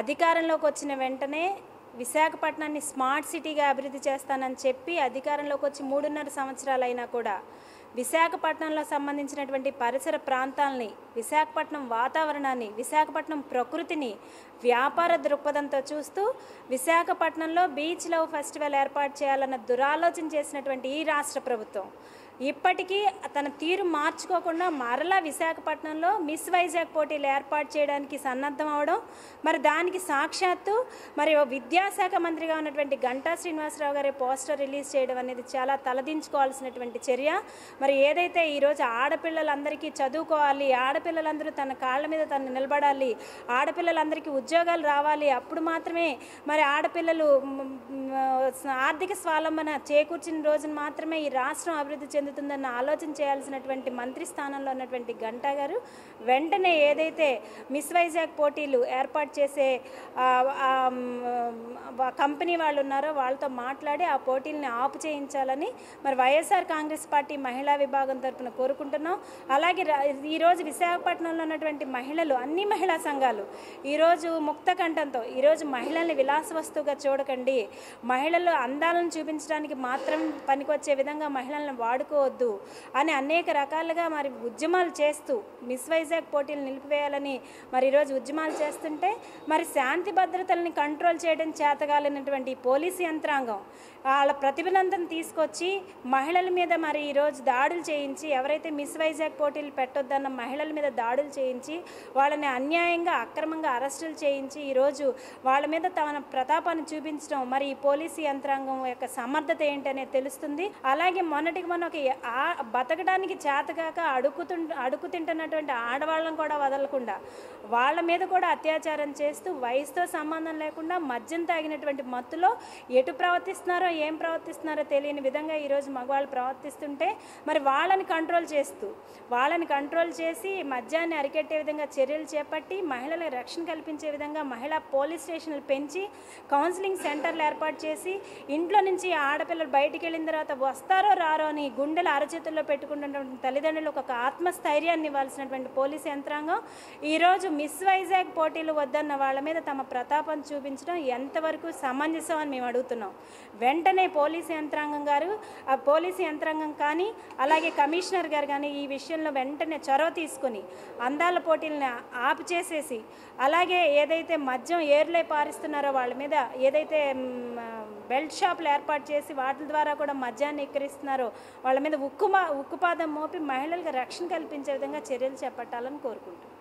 అధికారంలోకి వచ్చిన వెంటనే విశాఖపట్నాన్ని స్మార్ట్ సిటీగా అభివృద్ధి చేస్తానని చెప్పి అధికారంలోకి వచ్చి మూడున్నర సంవత్సరాలైనా కూడా విశాఖపట్నంలో సంబంధించినటువంటి పరిసర ప్రాంతాలని విశాఖపట్నం వాతావరణాన్ని విశాఖపట్నం ప్రకృతిని వ్యాపార దృక్పథంతో చూస్తూ విశాఖపట్నంలో బీచ్ లవ్ ఫెస్టివల్ ఏర్పాటు చేయాలన్న దురాలోచన చేసినటువంటి ఈ రాష్ట్ర ప్రభుత్వం. ఇప్పటికీ తన తీరు మార్చుకోకుండా మరలా విశాఖపట్నంలో మిస్ వైజాగ్ పోటీలు ఏర్పాటు చేయడానికి సన్నద్ధం అవడం మరి దానికి సాక్షాత్తు మరి విద్యాశాఖ మంత్రిగా ఉన్నటువంటి గంటా శ్రీనివాసరావు గారి పోస్టర్ రిలీజ్ చేయడం అనేది చాలా తలదించుకోవాల్సినటువంటి చర్య. మరి ఏదైతే ఈరోజు ఆడపిల్లలందరికీ చదువుకోవాలి ఆడపిల్లలందరూ తన కాళ్ళ మీద తను నిలబడాలి ఆడపిల్లలందరికీ ఉద్యోగాలు రావాలి అప్పుడు మాత్రమే మరి ఆడపిల్లలు ఆర్థిక స్వావలంబన చేకూర్చిన రోజున మాత్రమే ఈ రాష్ట్రం అభివృద్ధి జరుగుతుందన్న ఆలోచన చేయాల్సినటువంటి మంత్రి స్థానంలో ఉన్నటువంటి గంటా గారు వెంటనే ఏదైతే మిస్ వైజాగ్ పోటీలు ఏర్పాటు చేసే కంపెనీ వాళ్ళు ఉన్నారో వాళ్ళతో మాట్లాడి ఆ పోటీల్ని ఆపు చేయించాలని మరి వైఎస్ఆర్ కాంగ్రెస్ పార్టీ మహిళా విభాగం తరపున కోరుకుంటున్నాం. అలాగే ఈరోజు విశాఖపట్నంలో ఉన్నటువంటి మహిళలు అన్ని మహిళా సంఘాలు ఈరోజు ముక్త కంఠంతో ఈరోజు మహిళల్ని విలాస వస్తువుగా చూడకండి. మహిళలు అందాలను చూపించడానికి మాత్రం పనికొచ్చే విధంగా మహిళలను వాడుకోవద్దు అని అనేక రకాలుగా మరి ఉద్యమాలు చేస్తూ మిస్ వైజాగ్ పోటీలు నిలిపివేయాలని మరి ఈరోజు ఉద్యమాలు చేస్తుంటే మరి శాంతి భద్రతల్ని కంట్రోల్ చేయడం చేతగా ఈ పోలీసు యంత్రాంగం వాళ్ళ ప్రతిభలంతం తీసుకొచ్చి మహిళల మీద మరి ఈరోజు దాడులు చేయించి ఎవరైతే మిస్ వైజాగ్ పోటీలు పెట్టొద్దన్న మహిళల మీద దాడులు చేయించి వాళ్ళని అన్యాయంగా అక్రమంగా అరెస్టులు చేయించి ఈరోజు వాళ్ళ మీద తమ ప్రతాపాన్ని చూపించడం మరి ఈ పోలీసు యంత్రాంగం యొక్క సమర్థత ఏంటనేది తెలుస్తుంది. అలాగే మొన్నటికి మొన్న ఒక బతకడానికి చేతగాక అడుగుతు అడుగు తింటున్నటువంటి ఆడవాళ్ళని కూడా వదలకుండా వాళ్ళ మీద కూడా అత్యాచారం చేస్తూ వయసుతో సంబంధం లేకుండా మద్యం తాగినటువంటి మత్తులో ఎటు ప్రవర్తిస్తున్నారో ఏం ప్రవర్తిస్తున్నారో తెలియని విధంగా ఈరోజు మగవాళ్ళు ప్రవర్తిస్తుంటే మరి వాళ్ళని కంట్రోల్ చేస్తూ వాళ్ళని కంట్రోల్ చేసి మద్యాన్ని అరికెట్టే విధంగా చర్యలు చేపట్టి మహిళలకు రక్షణ కల్పించే విధంగా మహిళా పోలీస్ స్టేషన్లు పెంచి కౌన్సిలింగ్ సెంటర్లు ఏర్పాటు చేసి ఇంట్లో నుంచి ఆడపిల్లలు బయటికి వెళ్ళిన తర్వాత వస్తారో రారో అని గుండెలు అరచేతుల్లో పెట్టుకుంటున్నటువంటి తల్లిదండ్రులకు ఒక ఆత్మస్థైర్యాన్ని ఇవ్వాల్సినటువంటి పోలీస్ యంత్రాంగం. ఈరోజు మిస్ వైజాగ్ పోటీలు వద్దన్న వాళ్ళ మీద తమ ప్రతాపం చూపించడం ఎంతవరకు సమంజసం అని మేము అడుగుతున్నాం. వెంటనే పోలీసు యంత్రాంగం గారు ఆ పోలీసు యంత్రాంగం కానీ అలాగే కమిషనర్ గారు కానీ ఈ విషయంలో వెంటనే చొరవ తీసుకొని అందాల పోటీలను ఆపు చేసేసి అలాగే ఏదైతే మద్యం ఏర్లే పారిస్తున్నారో వాళ్ళ మీద ఏదైతే బెల్ట్ షాపులు ఏర్పాటు చేసి వాటి ద్వారా కూడా మద్యాన్ని ఎక్కిరిస్తున్నారో వాళ్ళ మీద ఉక్కుమా ఉక్కుపాదం మోపి మహిళలకు రక్షణ కల్పించే విధంగా చర్యలు చేపట్టాలని కోరుకుంటున్నాం.